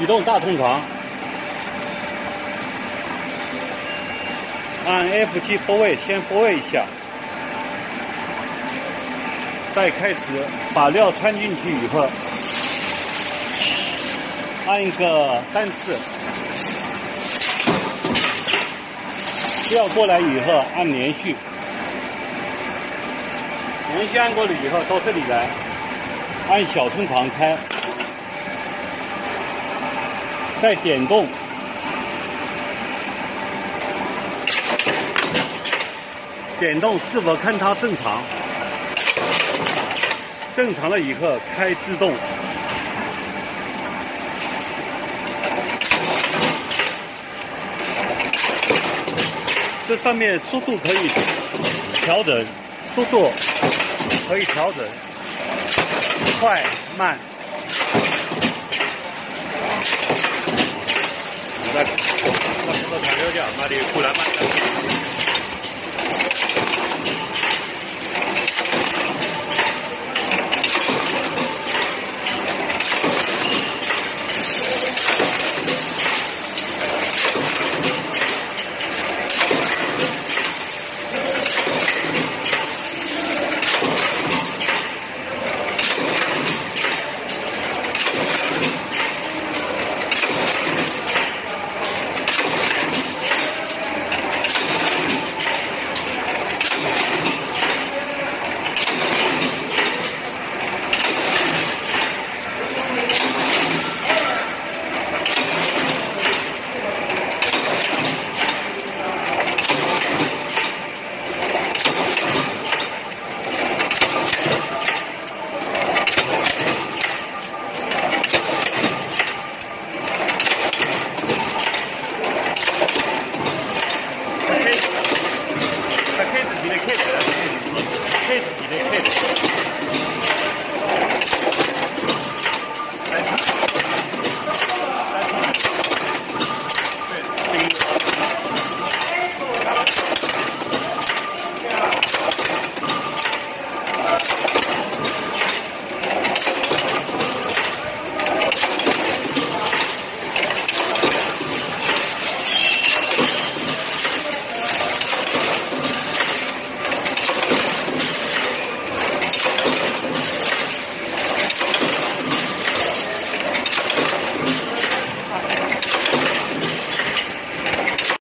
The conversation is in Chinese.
启动大通床，按 F7 拨位，先拨位一下，再开始把料穿进去以后，按一个三次，料过来以后按连续，连续按过了以后到这里来，按小通床开。再点动，点动是否看它正常？正常了以后开自动，这上面速度可以调整，速度可以调整，快慢。那那那个材料叫嘛的？湖南嘛。で K だよ。K 付きで K で。